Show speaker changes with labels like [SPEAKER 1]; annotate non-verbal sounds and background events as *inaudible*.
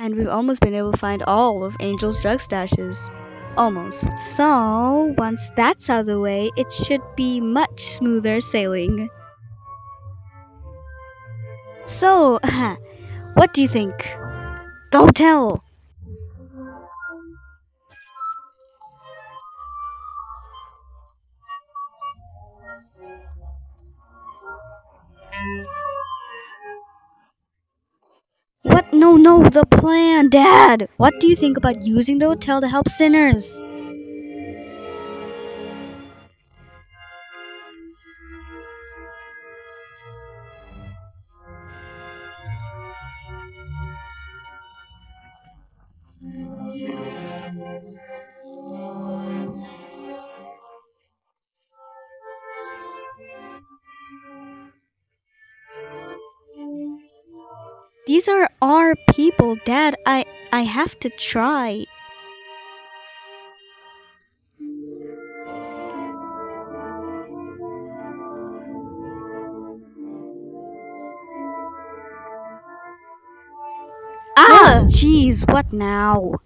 [SPEAKER 1] And we've almost been able to find all of Angel's drug stashes. Almost. So, once that's out of the way, it should be much smoother sailing. So, *laughs* what do you think? The hotel! No, no, the plan, Dad! What do you think about using the hotel to help sinners? These are our people, Dad. I I have to try. Ah, jeez, what now?